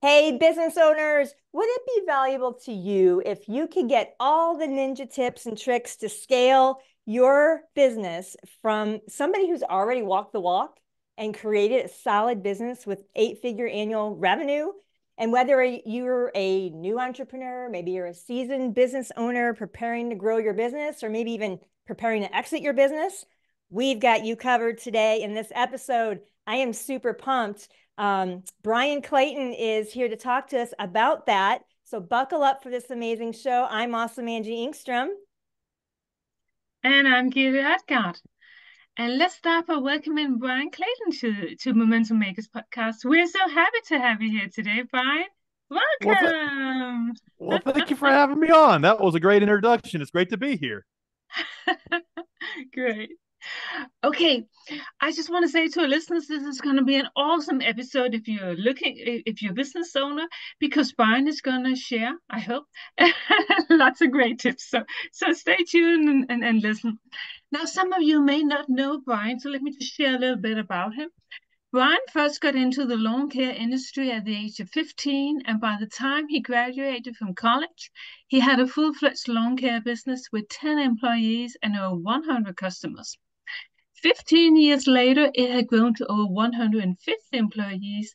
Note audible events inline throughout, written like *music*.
Hey, business owners, would it be valuable to you if you could get all the ninja tips and tricks to scale your business from somebody who's already walked the walk and created a solid business with eight figure annual revenue? And whether you're a new entrepreneur, maybe you're a seasoned business owner preparing to grow your business, or maybe even preparing to exit your business, we've got you covered today in this episode. I am super pumped. Um, Bryan Clayton is here to talk to us about that. So buckle up for this amazing show. I'm awesome Angie Engstrom. And I'm Giri Adgard. And let's start by welcoming Bryan Clayton to, to Momentum Makers podcast. We're so happy to have you here today, Bryan. Welcome. Well, th- well thank you for having me on. That was a great introduction. It's great to be here. *laughs* great. Okay, I just want to say to our listeners, this is going to be an awesome episode if you're looking, if you're a business owner, because Bryan is going to share, I hope, *laughs* lots of great tips. So, so stay tuned and, and, and listen. Now, some of you may not know Bryan, so let me just share a little bit about him. Bryan first got into the lawn care industry at the age of 15, and by the time he graduated from college, he had a full fledged lawn care business with 10 employees and over 100 customers. 15 years later, it had grown to over 150 employees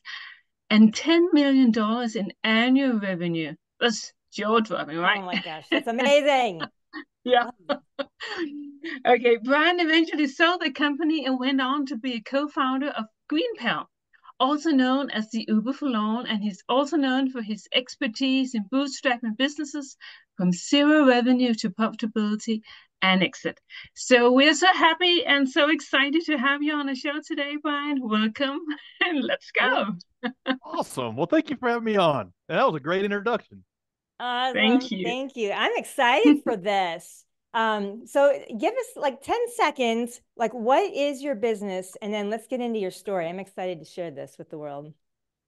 and $10 million in annual revenue. That's jaw dropping, right? Oh my gosh, that's *laughs* amazing. yeah. *laughs* okay, Bryan eventually sold the company and went on to be a co founder of GreenPal, also known as the Uber for Lawn, and he's also known for his expertise in bootstrapping businesses from zero revenue to profitability and exit. So we're so happy and so excited to have you on the show today, Bryan. Welcome *laughs* and let's go. awesome. Well, thank you for having me on. That was a great introduction. Awesome. Thank you. Thank you. I'm excited *laughs* for this. Um, so give us like 10 seconds, like what is your business? And then let's get into your story. I'm excited to share this with the world.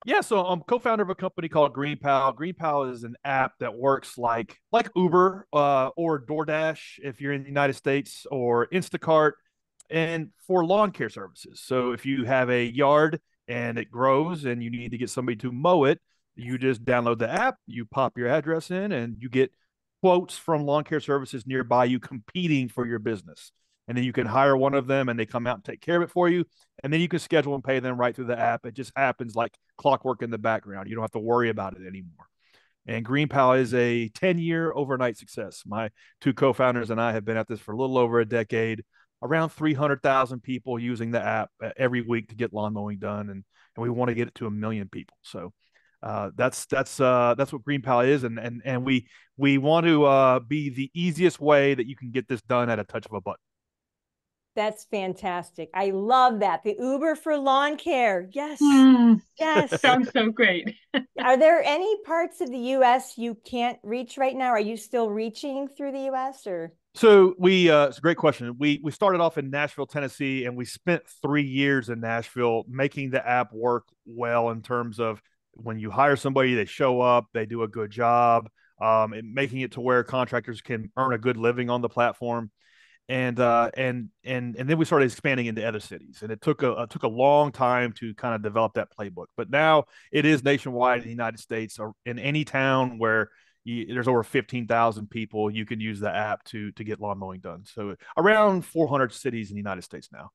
Yeah, so I'm co-founder of a company called GreenPal. GreenPal is an app that works like like Uber uh, or DoorDash if you're in the United States, or Instacart, and for lawn care services. So if you have a yard and it grows and you need to get somebody to mow it, you just download the app, you pop your address in, and you get quotes from lawn care services nearby you competing for your business and then you can hire one of them and they come out and take care of it for you and then you can schedule and pay them right through the app. It just happens like clockwork in the background. You don't have to worry about it anymore. And greenpal is a 10 year overnight success. My two co-founders and i have been at this for a little over a decade around 300000 people using the app uh, every week to get lawn mowing done and, and we want to get it to a million people. So uh, that's that's uh, that's what GreenPal is, and and and we we want to uh, be the easiest way that you can get this done at a touch of a button. That's fantastic. I love that. The Uber for lawn care. Yes. Mm, yes. *laughs* Sounds so great. *laughs* Are there any parts of the US you can't reach right now? Are you still reaching through the US or? So we uh it's a great question. We we started off in Nashville, Tennessee, and we spent three years in Nashville making the app work well in terms of when you hire somebody, they show up, they do a good job, um, and making it to where contractors can earn a good living on the platform and uh, and and and then we started expanding into other cities, and it took a it took a long time to kind of develop that playbook. But now it is nationwide in the United States, or in any town where you, there's over fifteen thousand people, you can use the app to to get lawn mowing done. So around four hundred cities in the United States now.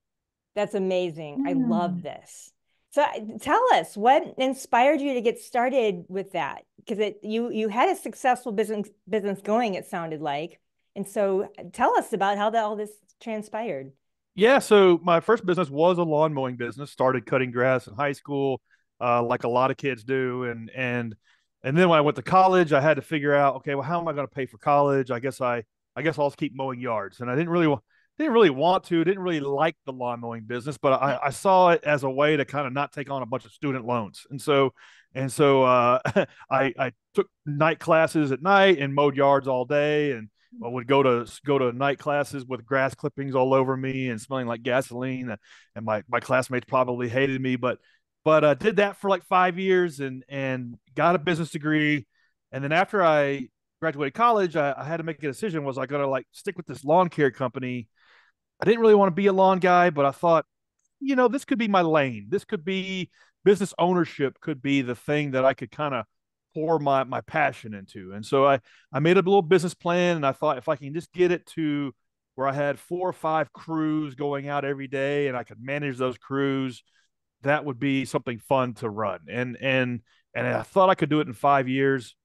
That's amazing. Mm. I love mm. this. So tell us what inspired you to get started with that because it you you had a successful business business going. It sounded like and so tell us about how that, all this transpired. Yeah, so my first business was a lawn mowing business. Started cutting grass in high school, uh, like a lot of kids do, and and and then when I went to college, I had to figure out, okay, well, how am I going to pay for college? I guess I I guess I'll just keep mowing yards, and I didn't really didn't really want to, didn't really like the lawn mowing business, but I, I saw it as a way to kind of not take on a bunch of student loans, and so and so uh, *laughs* I I took night classes at night and mowed yards all day, and would go to go to night classes with grass clippings all over me and smelling like gasoline, uh, and my my classmates probably hated me, but but uh, did that for like five years and and got a business degree, and then after I graduated college, I, I had to make a decision: was I going to like stick with this lawn care company? I didn't really want to be a lawn guy, but I thought, you know, this could be my lane. This could be business ownership could be the thing that I could kind of pour my my passion into. And so I I made a little business plan and I thought if I can just get it to where I had four or five crews going out every day and I could manage those crews, that would be something fun to run. And and and I thought I could do it in 5 years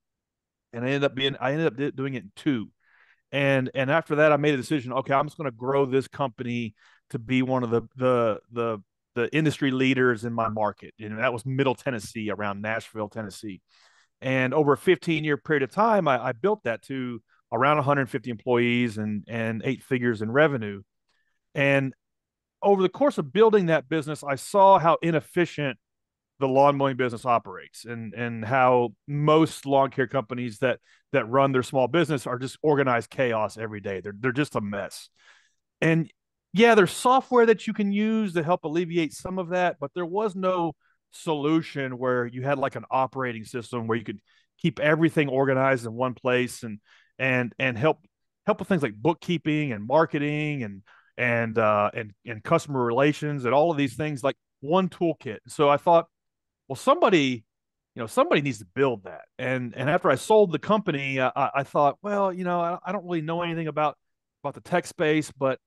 and I ended up being I ended up doing it in 2. And and after that I made a decision, okay, I'm just going to grow this company to be one of the the the the industry leaders in my market. And that was Middle Tennessee, around Nashville, Tennessee. And over a 15 year period of time, I, I built that to around 150 employees and and eight figures in revenue. And over the course of building that business, I saw how inefficient the lawn mowing business operates and and how most lawn care companies that that run their small business are just organized chaos every day. They're they're just a mess. And yeah, there's software that you can use to help alleviate some of that, but there was no solution where you had like an operating system where you could keep everything organized in one place and and and help help with things like bookkeeping and marketing and and uh and and customer relations and all of these things like one toolkit. So I thought, well, somebody, you know, somebody needs to build that. And and after I sold the company, I, I thought, well, you know, I, I don't really know anything about about the tech space, but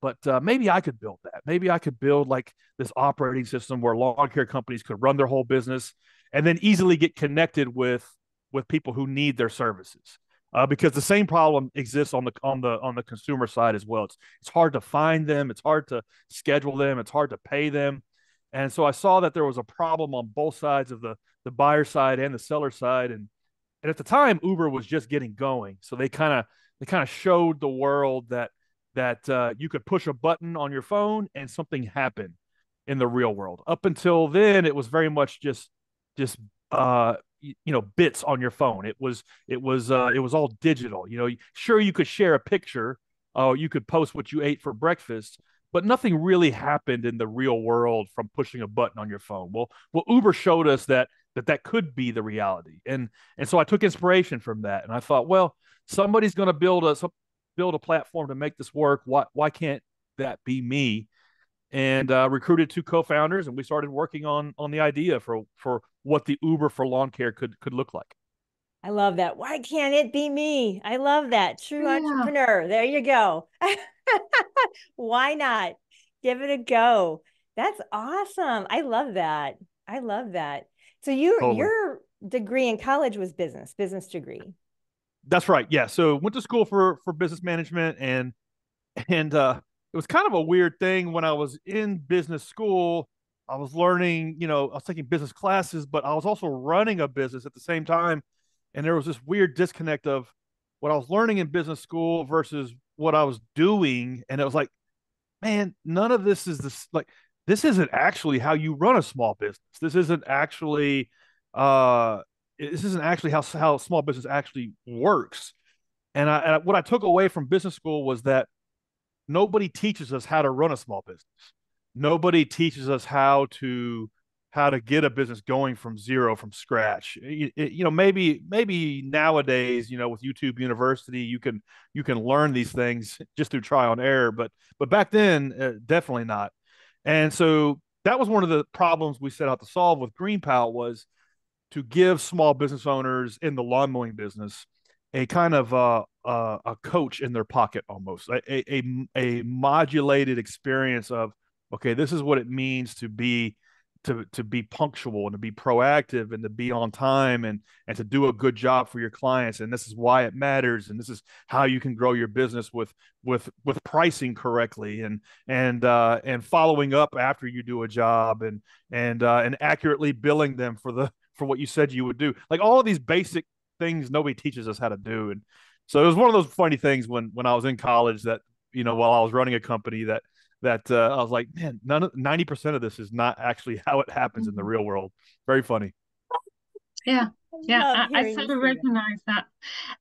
but uh, maybe I could build that. Maybe I could build like this operating system where lawn care companies could run their whole business and then easily get connected with with people who need their services. Uh, because the same problem exists on the on the on the consumer side as well. It's it's hard to find them, it's hard to schedule them, it's hard to pay them, and so I saw that there was a problem on both sides of the the buyer side and the seller side, and and at the time Uber was just getting going, so they kind of they kind of showed the world that that uh, you could push a button on your phone and something happened in the real world. Up until then, it was very much just just uh, you, know bits on your phone. It was it was uh, it was all digital. You know, sure you could share a picture, uh, you could post what you ate for breakfast, but nothing really happened in the real world from pushing a button on your phone. Well, well, Uber showed us that that that could be the reality, and and so I took inspiration from that, and I thought, well, somebody's going to build a build a platform to make this work. Why why can't that be me? And uh, recruited two co-founders, and we started working on on the idea for for what the Uber for lawn care could could look like. I love that. Why can't it be me? I love that. True yeah. entrepreneur. There you go. *laughs* Why not? Give it a go. That's awesome. I love that. I love that. So you totally. your degree in college was business, business degree. That's right. Yeah. So went to school for for business management and and uh it was kind of a weird thing when I was in business school. I was learning, you know, I was taking business classes, but I was also running a business at the same time. And there was this weird disconnect of what I was learning in business school versus what I was doing. And it was like, man, none of this is this like this isn't actually how you run a small business. This isn't actually uh this isn't actually how how small business actually works. And I, and what I took away from business school was that nobody teaches us how to run a small business. Nobody teaches us how to how to get a business going from zero from scratch you, you, know maybe maybe nowadays you know with youtube university you can you can learn these things just through trial and error but but back then uh, definitely not and so that was one of the problems we set out to solve with GreenPal was to give small business owners in the lawn mowing business a kind of uh, uh, a coach in their pocket almost a, a, a modulated experience of okay this is what it means to be to to be punctual and to be proactive and to be on time and and to do a good job for your clients. And this is why it matters. And this is how you can grow your business with with with pricing correctly and and uh and following up after you do a job and and uh and accurately billing them for the for what you said you would do. Like all of these basic things nobody teaches us how to do. And so it was one of those funny things when when I was in college that you know while I was running a company that that uh, I was like, man, none of ninety percent of this is not actually *laughs* how it happens mm-hmm. in the mm-hmm. real world. Very funny. Yeah, yeah, I, I sort of recognize that.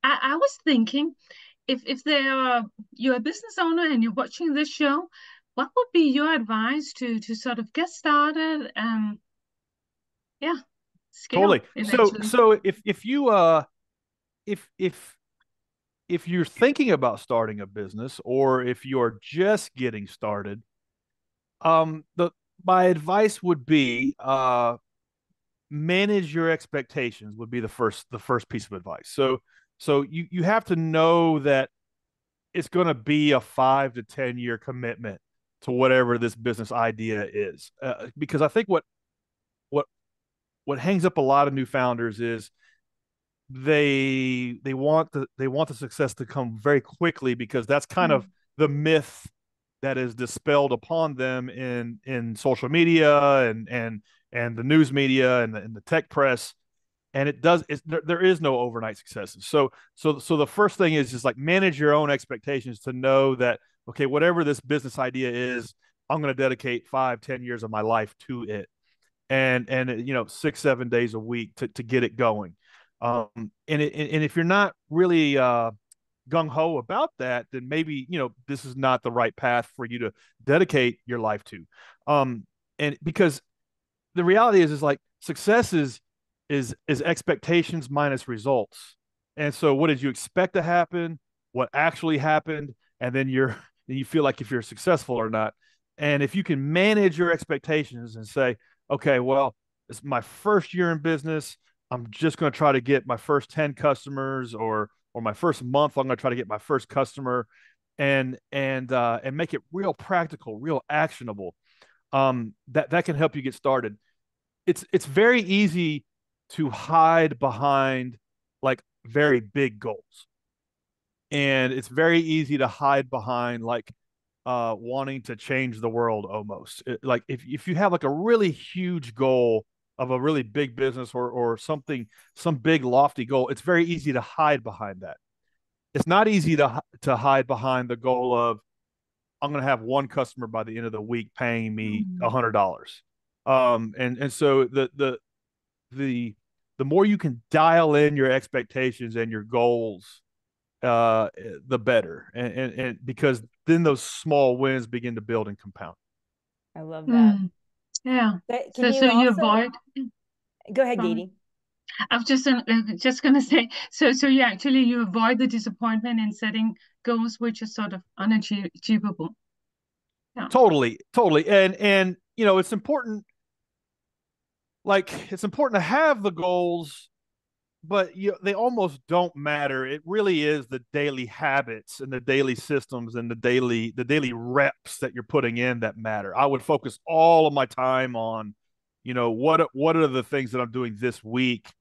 I, I was thinking, if if there are you're a business owner and you're watching this show, what would be your advice to to sort of get started and yeah totally. Eventually. So so if if you uh if if if you're thinking about starting a business or if you're just getting started, um the my advice would be uh manage your expectations would be the first the first piece of advice. So so you you have to know that it's going to be a 5 to 10 year commitment to whatever this business idea is. Uh, because I think what what hangs up a lot of new founders is they they want the they want the success to come very quickly because that's kind mm-hmm. of the myth that is dispelled upon them in in social media and and and the news media and the, and the tech press. And it does it's, there, there is no overnight successes. So so so the first thing is just like manage your own expectations to know that okay whatever this business idea is i'm going to dedicate five ten years of my life to it and and you know six seven days a week to, to get it going um and it, and if you're not really uh gung ho about that, then maybe you know this is not the right path for you to dedicate your life to. Um, and because the reality is, is like success is is is expectations minus results. And so, what did you expect to happen? What actually happened? And then you're *laughs* you feel like if you're successful or not. And if you can manage your expectations and say, okay, well, it's my first year in business. I'm just going to try to get my first 10 customers or or my first month, I'm going to try to get my first customer and and uh, and make it real practical, real actionable. Um, that that can help you get started. It's it's very easy to hide behind like very big goals, and it's very easy to hide behind like uh, wanting to change the world almost. It, like if if you have like a really huge goal of a really big business or or something some big lofty goal it's very easy to hide behind that it's not easy to to hide behind the goal of i'm going to have one customer by the end of the week paying me a mm-hmm. hundred dollars um and and so the the the the more you can dial in your expectations and your goals uh the better and and, and because then those small wins begin to build and compound i love that mm. Yeah. so, you so also... you avoid. Go ahead, Gady. I was just uh, just going to say, so so you actually you avoid the disappointment in setting goals which are sort of unachievable. Yeah. Totally, totally, and and you know it's important. Like it's important to have the goals but you they almost don't matter. It really is the daily habits and the daily systems and the daily the daily reps that you're putting in that matter. I would focus all of my time on you know what what are the things that i'm doing this week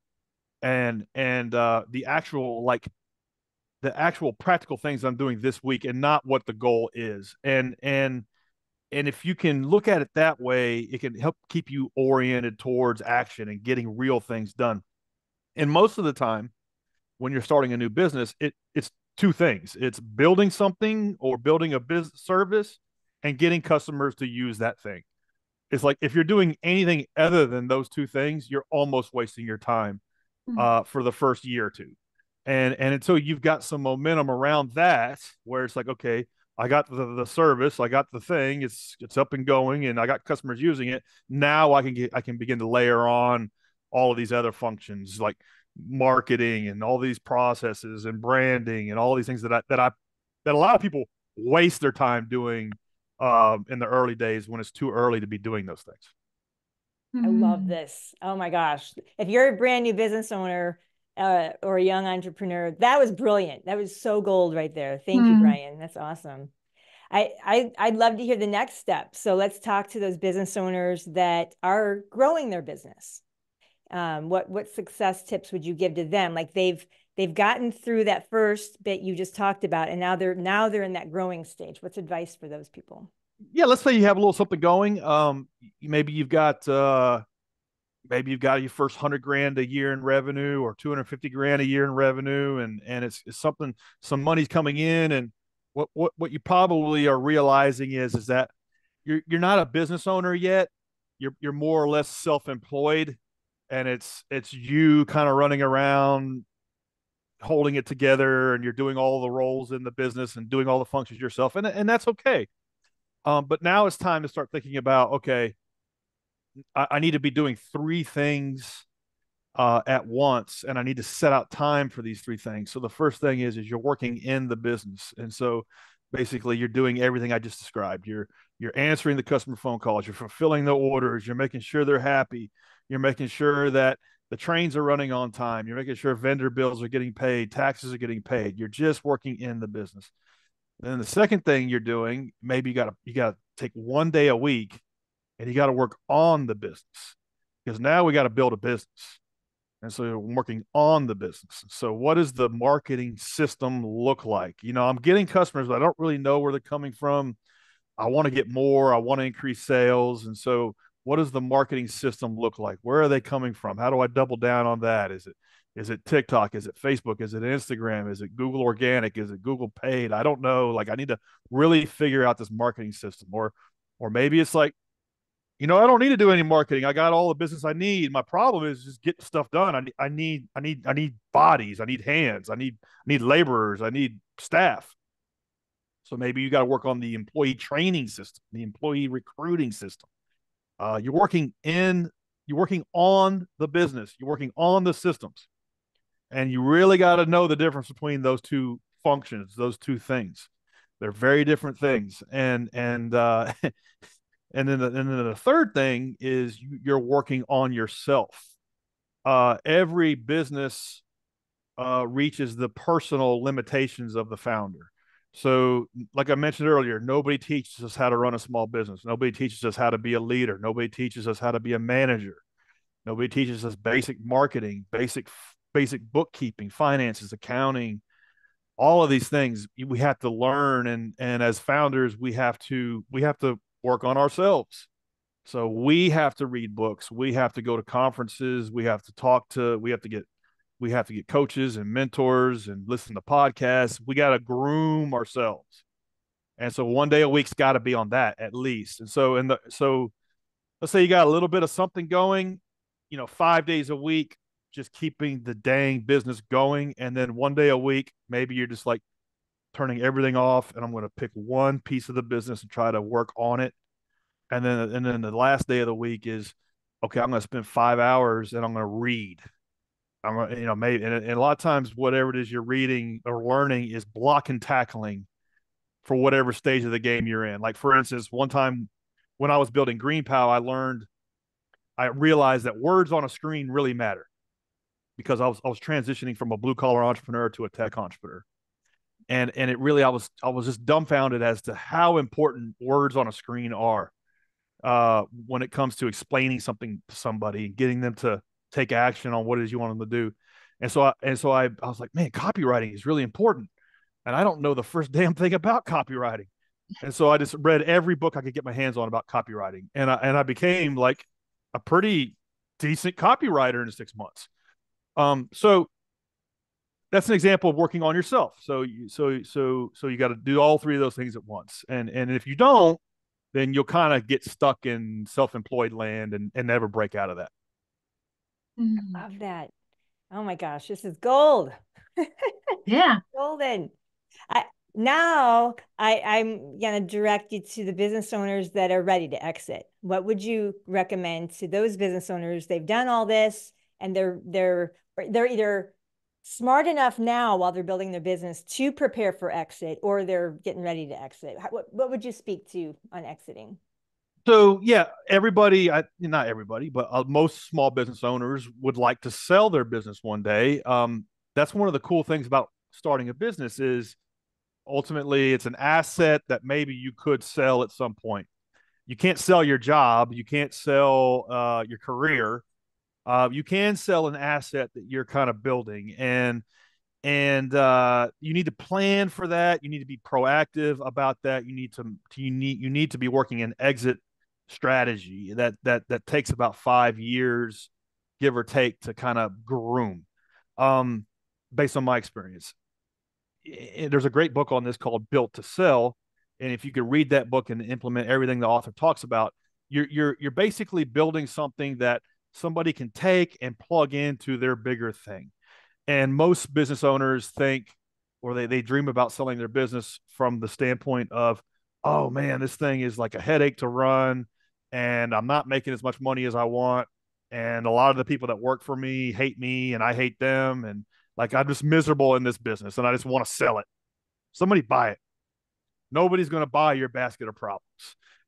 and and uh the actual like the actual practical things i'm doing this week and not what the goal is. And and and if you can look at it that way it can help keep you oriented towards action and getting real things done and most of the time, when you're starting a new business, it it's two things. It's building something or building a business service and getting customers to use that thing. It's like if you're doing anything other than those two things, you're almost wasting your time mm-hmm. uh, for the first year or two. And and until you've got some momentum around that, where it's like, okay, I got the, the service, I got the thing, it's it's up and going, and I got customers using it. Now I can get I can begin to layer on all of these other functions like marketing and all these processes and branding and all these things that I that I that a lot of people waste their time doing um, in the early days when it's too early to be doing those things. I love mm-hmm. this. Oh my gosh. If you're a brand new business owner uh, or a young entrepreneur, that was brilliant. That was so gold right there. Thank mm. you, Bryan. That's awesome. I, I I'd love to hear the next step. So let's talk to those business owners that are growing their business um, what what success tips would you give to them? Like they've they've gotten through that first bit you just talked about and now they're now they're in that growing stage. What's advice for those people? Yeah let's say you have a little something going. Um maybe you've got uh maybe you've got your first 100 grand a year in revenue or 250 grand a year in revenue and and it's, it's something some money's coming in and what what what you probably are realizing is is that you're you're not a business owner yet. You're you're more or less self-employed and it's it's you kind of running around holding it together and you're doing all the roles in the business and doing all the functions yourself and and that's okay. Um, but now it's time to start thinking about okay I, I need to be doing three things uh, at once and i need to set out time for these three things. So the first thing is is you're working in the business and so basically you're doing everything i just described. You're you're answering the customer phone calls you're fulfilling the orders you're making sure they're happy You're making sure that the trains are running on time. You're making sure vendor bills are getting paid, taxes are getting paid. You're just working in the business. Then the second thing you're doing, maybe you got to you got to take one day a week and you got to work on the business because now we got to build a business. And so you're working on the business. So what does the marketing system look like? You know, I'm getting customers, but I don't really know where they're coming from. I want to get more, I want to increase sales. And so what does the marketing system look like? Where are they coming from? How do I double down on that? Is it is it TikTok? Is it Facebook? Is it Instagram? Is it Google organic? Is it Google paid? I don't know. Like I need to really figure out this marketing system or or maybe it's like you know, I don't need to do any marketing. I got all the business I need. My problem is just get stuff done. I, I need, I need, I need bodies. I need hands. I need, I need laborers. I need staff. So maybe you got to work on the employee training system, the employee recruiting system. Uh, you're working in, you're working on the business. You're working on the systems, and you really got to know the difference between those two functions, those two things. They're very different things, and and uh, *laughs* And then, the, and then the third thing is you're working on yourself. Uh, every business uh, reaches the personal limitations of the founder. So, like I mentioned earlier, nobody teaches us how to run a small business. Nobody teaches us how to be a leader. Nobody teaches us how to be a manager. Nobody teaches us basic marketing, basic basic bookkeeping, finances, accounting, all of these things we have to learn and and as founders we have to we have to work on ourselves. So we have to read books. We have to go to conferences. We have to talk to, we have to get, we have to get coaches and mentors and listen to podcasts. We got to groom ourselves. And so one day a week's got to be on that at least. And so, in the, so let's say you got a little bit of something going, you know, five days a week, just keeping the dang business going. And then one day a week, maybe you're just like, turning everything off and I'm going to pick one piece of the business and try to work on it. And then and then the last day of the week is okay, I'm going to spend 5 hours and I'm going to read. I'm you know, maybe and, and a lot of times whatever it is you're reading or learning is block and tackling for whatever stage of the game you're in. Like for instance, one time when I was building GreenPal, I learned I realized that words on a screen really matter because I was I was transitioning from a blue collar entrepreneur to a tech entrepreneur and and it really I was I was just dumbfounded as to how important words on a screen are uh, when it comes to explaining something to somebody and getting them to take action on what it is you want them to do. And so I and so I, I was like, man, copywriting is really important. And I don't know the first *laughs* damn thing about copywriting. And so I just read every book I could get my hands on about copywriting. And I and I became like a pretty decent copywriter in six months. Um, so that's an example of working on yourself. So you, so so so you got to do all three of those things at once. And and if you don't, then you'll kind of get stuck in self-employed land and, and never break out of that. Mm. I love that. Oh my gosh, this is gold. *laughs* yeah. Golden. I now I, I'm gonna direct you to the business owners that are ready to exit. What would you recommend to those business owners? They've done all this and they're they're they're either smart enough now while they're building their business to prepare for exit or they're getting ready to exit what, what would you speak to on exiting so yeah everybody I, not everybody but uh, most small business owners would like to sell their business one day. Um, that's one of the cool things about starting a business is ultimately it's an asset that maybe you could sell at some point. You can't sell your job. You can't sell uh, your career. Uh, you can sell an asset that you're kind of building and and uh, you need to plan for that. You need to be proactive about that. You need to, you need you need to be working an exit strategy that that that takes about five years give or take to kind of groom um, based on my experience there's a great book on this called built to sell and if you could read that book and implement everything the author talks about you're you're you're basically building something that somebody can take and plug into their bigger thing. And most business owners think or they, they dream about selling their business from the standpoint of, oh man, this thing is like a headache to run and I'm not making as much money as I want. And a lot of the people that work for me hate me and I hate them. And like I'm just miserable in this business and I just want to sell it. Somebody buy it. Nobody's going to buy your basket of problems.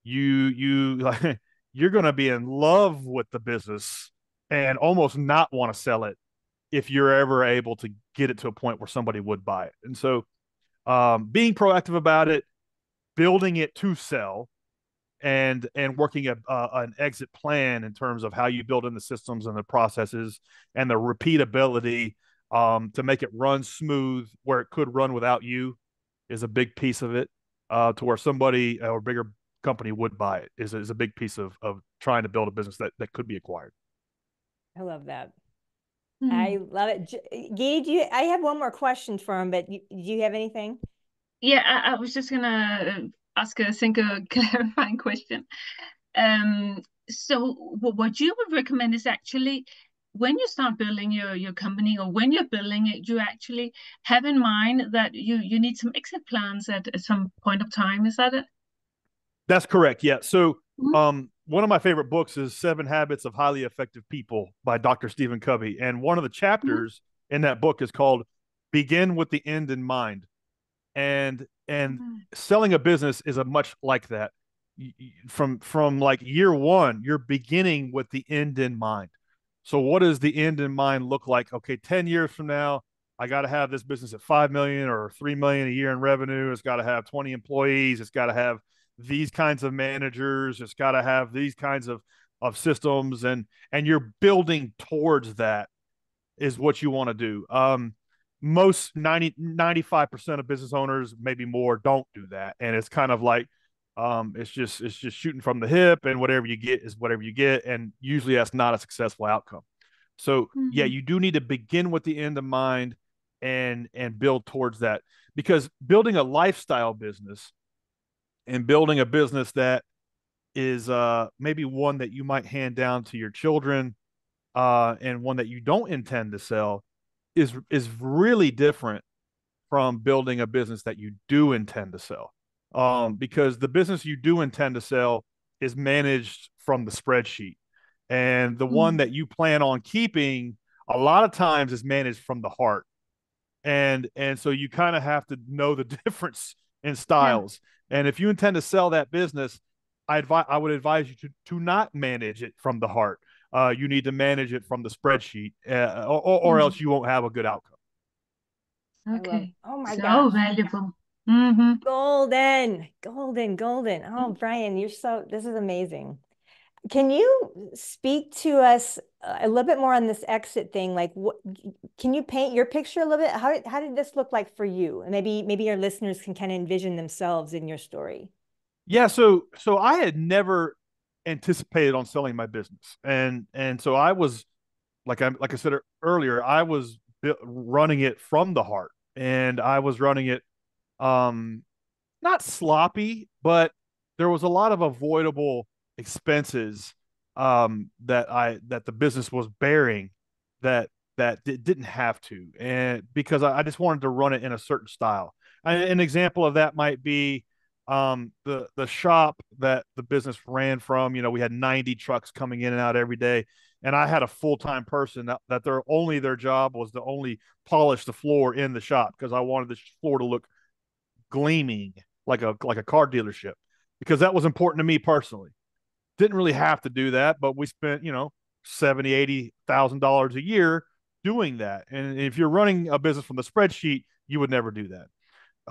You, you, like, *laughs* you're going to be in love with the business and almost not want to sell it if you're ever able to get it to a point where somebody would buy it. And so, um, being proactive about it, building it to sell, and and working a, uh, an exit plan in terms of how you build in the systems and the processes and the repeatability um, to make it run smooth where it could run without you is a big piece of it. Uh, to where somebody or a bigger company would buy it is, is a big piece of of trying to build a business that that could be acquired. I love that. Mm. I love it. Gee, do you, I have one more question for him, but you, do you have anything? Yeah, I, I was just gonna ask a single *laughs* clarifying question. Um, so what you would recommend is actually when you start building your your company or when you're building it, you actually have in mind that you you need some exit plans at, at some point of time. Is that it? That's correct. Yeah. So mm-hmm. um one of my favorite books is Seven Habits of Highly Effective People by Dr. Stephen Covey. And one of the chapters mm-hmm. in that book is called Begin with the End in Mind. And and mm-hmm. selling a business is a much like that. From from like year one, you're beginning with the end in mind. So what does the end in mind look like? Okay, 10 years from now, I got to have this business at 5 million or 3 million a year in revenue. It's got to have 20 employees. It's got to have these kinds of managers. It's got to have these kinds of of systems, and and you're building towards that is what you want to do. Um, most 90 95% of business owners maybe more don't do that. And it's kind of like um, it's just it's just shooting from the hip and whatever you get is whatever you get. And usually that's not a successful outcome. So mm-hmm. yeah you do need to begin with the end in mind and and build towards that. Because building a lifestyle business and building a business that is uh, maybe one that you might hand down to your children uh, and one that you don't intend to sell is is really different from building a business that you do intend to sell. Um, because the business you do intend to sell is managed from the spreadsheet. And the mm-hmm. one that you plan on keeping a lot of times is managed from the heart. And and so you kind of have to know the *laughs* difference in styles. And if you intend to sell that business, I advise I would advise you to to not manage it from the heart. Uh, you need to manage it from the spreadsheet, uh, or, or, mm-hmm. else you won't have a good outcome. Okay. Oh my god. So valuable. Mm-hmm. Golden, golden, golden. Oh, Bryan, you're so. This is amazing. Can you speak to us a little bit more on this exit thing? Like, what can you paint your picture a little bit? How did, how did this look like for you? And maybe maybe your listeners can kind of envision themselves in your story. Yeah, so so I had never anticipated on selling my business, and and so I was like I like I said earlier, I was running it from the heart, and I was running it, um, not sloppy, but there was a lot of avoidable expenses um, that I that the business was bearing that that it didn't have to, and because I, I just wanted to run it in a certain style. an example of that might be um, the the shop that the business ran from. You know, we had 90 trucks coming in and out every day, and I had a full time person that, that their only their job was to only polish the floor in the shop because I wanted the floor to look gleaming like a like a car dealership because that was important to me personally. Didn't really have to do that, but we spent, you know, seventy, eighty thousand dollars a year doing that. And if you're running a business from the spreadsheet, you would never do that.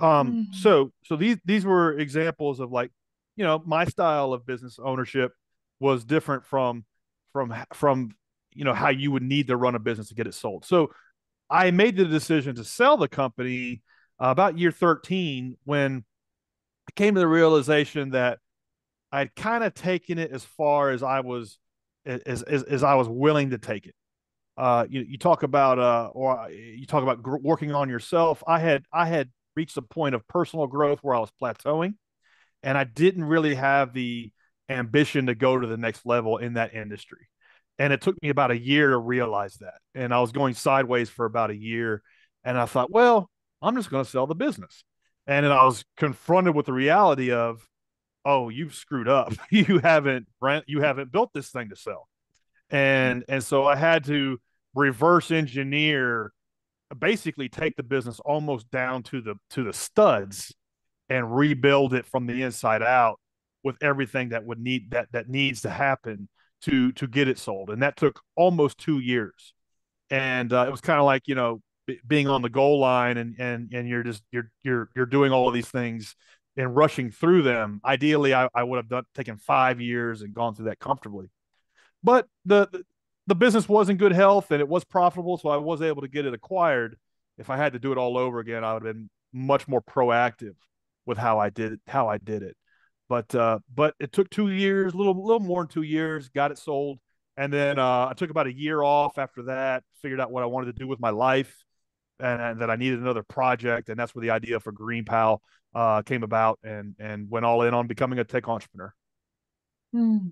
Um, mm-hmm. so so these these were examples of like, you know, my style of business ownership was different from from from you know how you would need to run a business to get it sold. So I made the decision to sell the company uh, about year 13 when I came to the realization that I'd kind of taken it as far as I was as as, as I was willing to take it. Uh, you you talk about uh, or you talk about gr- working on yourself. I had I had reached a point of personal growth where I was plateauing, and I didn't really have the ambition to go to the next level in that industry. And it took me about a year to realize that. And I was going sideways for about a year, and I thought, well, I'm just going to sell the business. And then I was confronted with the reality of oh you've screwed up *laughs* you haven't you haven't built this thing to sell and and so i had to reverse engineer basically take the business almost down to the to the studs and rebuild it from the inside out with everything that would need that that needs to happen to to get it sold, and that took almost two years. And uh, it was kind of like you know b- being on the goal line, and and and you're just you're you're you're doing all of these things and rushing through them. Ideally, I, I would have done taken five years and gone through that comfortably. But the, the the business was in good health and it was profitable, so I was able to get it acquired. If I had to do it all over again, I would have been much more proactive with how I did it, how I did it. But uh, but it took two years, a little little more than two years, got it sold, and then uh, I took about a year off after that. Figured out what I wanted to do with my life, and, and that I needed another project, and that's where the idea for GreenPal uh, came about, and and went all in on becoming a tech entrepreneur. Hmm.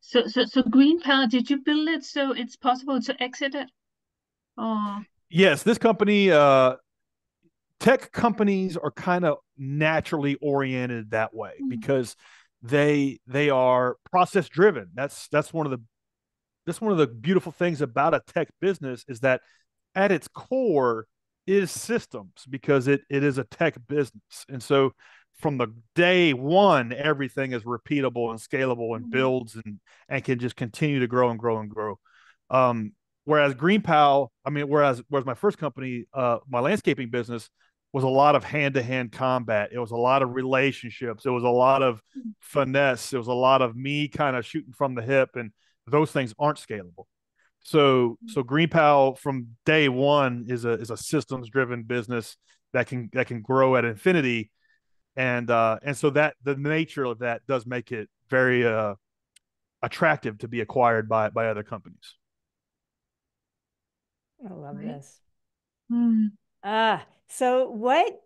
So so so GreenPal. did you build it so it's possible to exit it? Oh. Yes, this company, uh, tech companies are kind of naturally oriented that way mm-hmm. because they they are process driven. That's that's one of the that's one of the beautiful things about a tech business is that at its core is systems because it it is a tech business. And so from the day one, everything is repeatable and scalable and mm-hmm. builds and and can just continue to grow and grow and grow. Um, whereas GreenPal, I mean, whereas whereas my first company, uh, my landscaping business, was a lot of hand to hand combat. It was a lot of relationships. It was a lot of finesse. It was a lot of me kind of shooting from the hip, and those things aren't scalable. So, so GreenPal from day one is a is a systems driven business that can that can grow at infinity, and uh, and so that the nature of that does make it very uh, attractive to be acquired by by other companies. I love right. this. Hmm. Ah, so what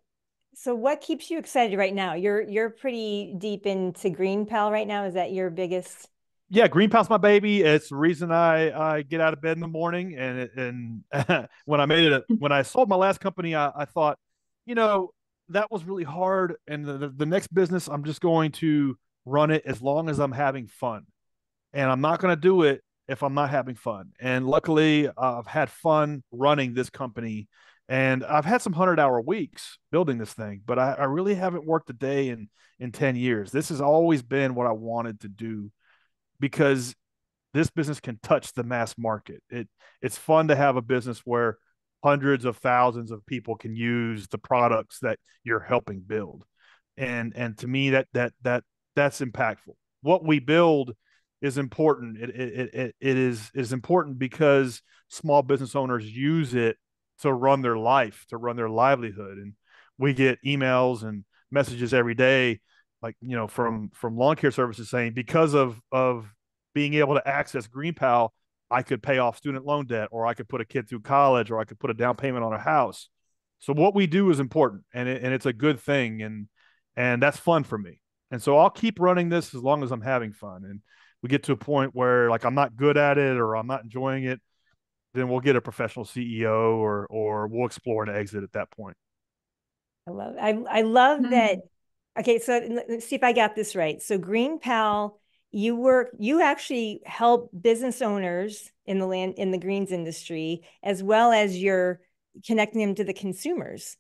so what keeps you excited right now? You're you're pretty deep into GreenPal right now. Is that your biggest? Yeah, GreenPal's my baby. It's the reason I I get out of bed in the morning. And and *laughs* when I made it, when I sold my last company, I, I thought, you know, that was really hard. And the, the next business, I'm just going to run it as long as I'm having fun, and I'm not going to do it if I'm not having fun. And luckily, I've had fun running this company and I've had some hundred hour weeks building this thing, but I, I, really haven't worked a day in in 10 years. This has always been what I wanted to do because this business can touch the mass market. It it's fun to have a business where hundreds of thousands of people can use the products that you're helping build. And and to me that that that that's impactful. What we build is important. It it it, it is is important because small business owners use it to run their life, to run their livelihood. And we get emails and messages every day, like you know, from from lawn care services saying because of of being able to access green GreenPal, I could pay off student loan debt, or I could put a kid through college, or I could put a down payment on a house. So what we do is important, and it, and it's a good thing, and and that's fun for me. And so I'll keep running this as long as I'm having fun. And we get to a point where like I'm not good at it or I'm not enjoying it then we'll get a professional CEO or or we'll explore an exit at that point. I love I I love mm-hmm. that. Okay, so let's see if I got this right. So GreenPal, you work you actually help business owners in the land in the greens industry as well as you're connecting them to the consumers.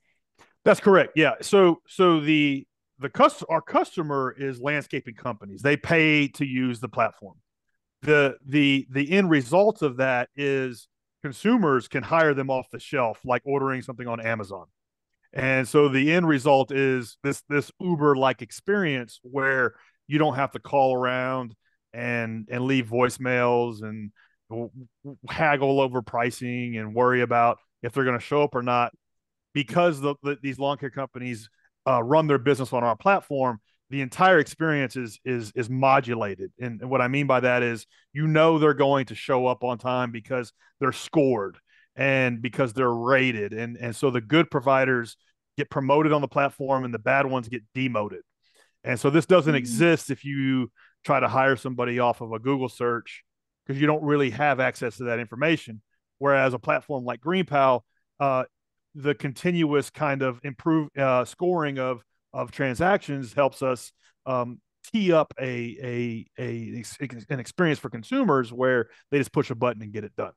That's correct. Yeah. So so the the cust- our customer is landscaping companies. They pay to use the platform. The the the end result of that is consumers can hire them off the shelf, like ordering something on Amazon. And so the end result is this this Uber like experience where you don't have to call around and and leave voicemails and haggle over pricing and worry about if they're going to show up or not. Because the, the, these lawn care companies uh, run their business on our platform the entire experience is is is modulated. And, and, what i mean by that is you know they're going to show up on time because they're scored and because they're rated. And and so the good providers get promoted on the platform and the bad ones get demoted and so this doesn't mm-hmm. exist if you try to hire somebody off of a google search because you don't really have access to that information whereas a platform like greenpal uh, the continuous kind of improve uh, scoring of of transactions helps us um, tee up a, a a an experience for consumers where they just push a button and get it done.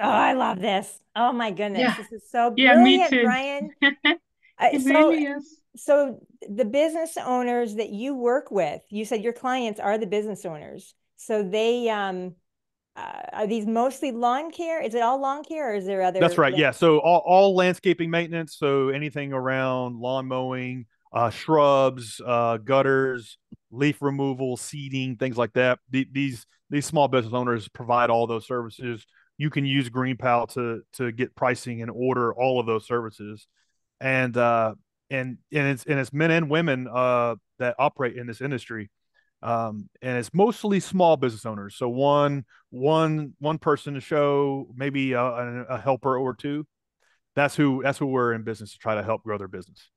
Oh, I love this. Oh my goodness. Yeah. This is so brilliant, yeah, me too. Bryan. *laughs* it so, really is. So the business owners that you work with, you said your clients are the business owners. So they um uh, are these mostly lawn care? Is it all lawn care or is there other? That's right. Yeah. So all, all landscaping maintenance. So anything around lawn mowing, uh, shrubs, uh, gutters, leaf removal, seeding, things like that. The, these these small business owners provide all those services. You can use GreenPal to to get pricing and order all of those services, and uh, and and it's and it's men and women uh, that operate in this industry um, and it's mostly small business owners. So one one one person to show, maybe a, a, helper or two. That's who that's who we're in business to try to help grow their business.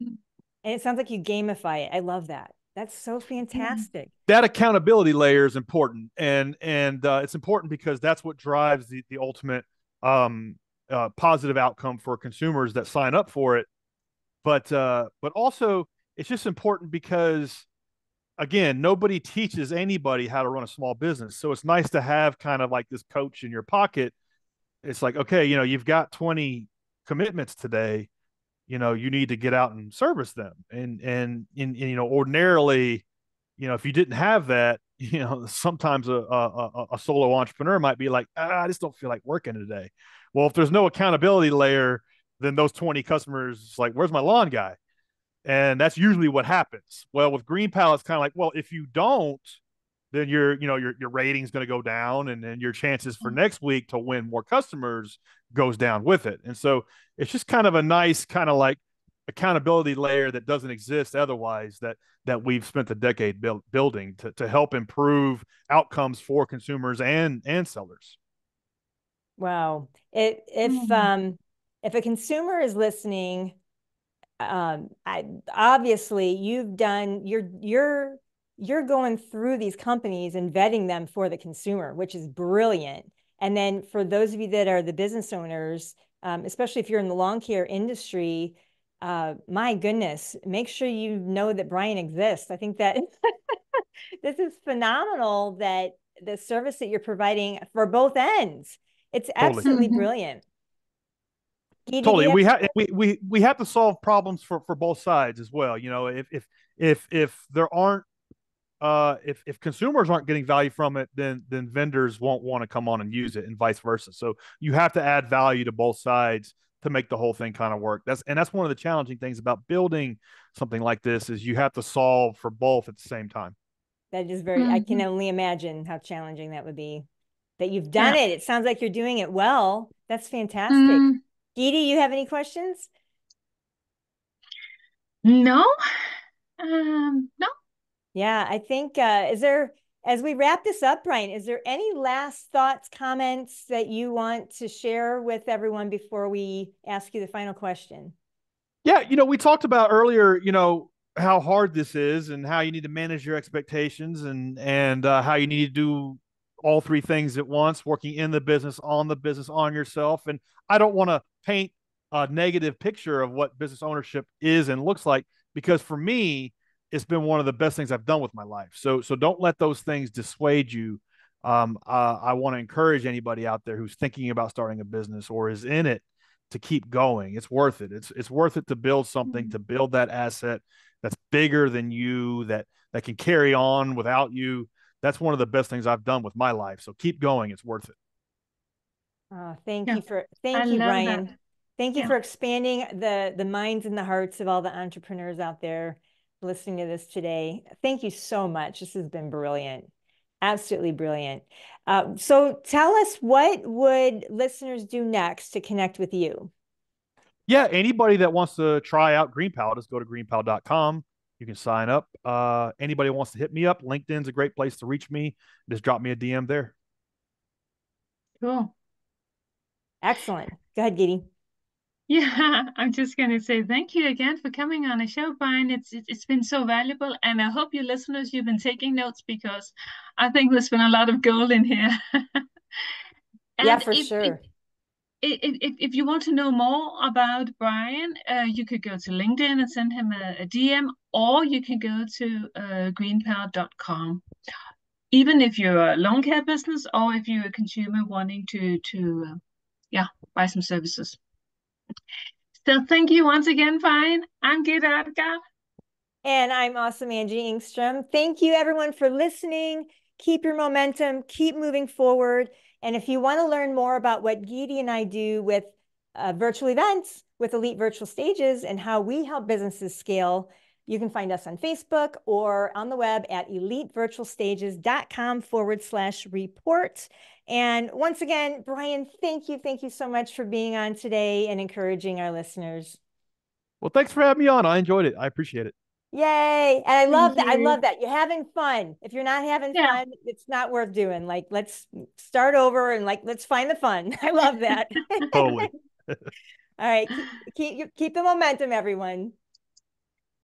And it sounds like you gamify it. I love that. That's so fantastic. That accountability layer is important, and and uh, it's important because that's what drives the the ultimate um, uh, positive outcome for consumers that sign up for it. But uh, but also it's just important because again, nobody teaches anybody how to run a small business. So it's nice to have kind of like this coach in your pocket. It's like, okay, you know, you've got 20 commitments today. You know, you need to get out and service them. And and in you know, ordinarily, you know, if you didn't have that, *laughs* you know, sometimes a a, a solo entrepreneur might be like, ah, I just don't feel like working today. Well, if there's no accountability layer, then those 20 customers like, where's my lawn guy? and that's usually what happens. Well, with GreenPal, it's kind of like, well, if you don't, then your you know your your rating's going to go down, and then your chances for mm. next week to win more customers goes down with it. And so it's just kind of a nice kind of like accountability layer that doesn't exist otherwise that that we've spent a decade build, building to to help improve outcomes for consumers and and sellers. Wow. It, if mm-hmm. um if a consumer is listening um, I obviously you've done you're you're you're going through these companies and vetting them for the consumer, which is brilliant. And then for those of you that are the business owners, um, especially if you're in the lawn care industry, uh, my goodness, make sure you know that Bryan exists. I think that *laughs* this is phenomenal that the service that you're providing for both ends. It's absolutely totally. brilliant totally we have we, we we have to solve problems for for both sides as well you know if if if if there aren't uh if if consumers aren't getting value from it then then vendors won't want to come on and use it and vice versa so you have to add value to both sides to make the whole thing kind of work that's and that's one of the challenging things about building something like this is you have to solve for both at the same time that is very mm-hmm. i can mm-hmm. only imagine how challenging that would be that you've done yeah. it it sounds like you're doing it well that's fantastic mm Didi, you have any questions? No. Um, no. Yeah, I think uh, is there as we wrap this up, Bryan, is there any last thoughts, comments that you want to share with everyone before we ask you the final question? Yeah, you know, we talked about earlier, you know, how hard this is and how you need to manage your expectations and and uh, how you need to do all three things at once, working in the business, on the business, on yourself. And I don't want to paint a negative picture of what business ownership is and looks like because for me it's been one of the best things I've done with my life. So so don't let those things dissuade you. Um, uh, I want to encourage anybody out there who's thinking about starting a business or is in it to keep going. It's worth it. It's it's worth it to build something, to build that asset that's bigger than you, that that can carry on without you. That's one of the best things I've done with my life. So keep going. It's worth it. Oh, thank yeah. you for thank I you, Bryan. That. Thank you yeah. for expanding the the minds and the hearts of all the entrepreneurs out there listening to this today. Thank you so much. This has been brilliant. Absolutely brilliant. Uh, so tell us what would listeners do next to connect with you? Yeah, anybody that wants to try out GreenPal, just go to greenpal.com. You can sign up. Uh, anybody wants to hit me up, LinkedIn's a great place to reach me. Just drop me a DM there. Cool. Excellent. Go ahead, Giddy. Yeah, *laughs* I'm just going to say thank you again for coming on the show, Bryan. It's it's been so valuable, and I hope you listeners you've been taking notes because I think there's been a lot of gold in here. *laughs* yeah, for if, sure. If, if, if you want to know more about Bryan, uh, you could go to LinkedIn and send him a, a DM, or you can go to uh, greenpal.com. Even if you're a lawn care business, or if you're a consumer wanting to to uh, yeah buy some services. So thank you once again, Fine. I'm Gerarda. And I'm awesome Angie Engstrom. Thank you everyone for listening. keep your momentum, keep moving forward. And if you want to learn more about what Geety and I do with uh, virtual events, with Elite Virtual Stages, and how we help businesses scale, you can find us on Facebook or on the web at elitevirtualstages.com forward slash report. And once again, Bryan, thank you. Thank you so much for being on today and encouraging our listeners. Well, thanks for having me on. I enjoyed it. I appreciate it. Yay. And I love that. I love that. You're having fun. If you're not having yeah. fun, it's not worth doing. Like, let's start over and like, let's find the fun. *laughs* I love that. totally. *laughs* All right. Keep, keep, keep the momentum, everyone.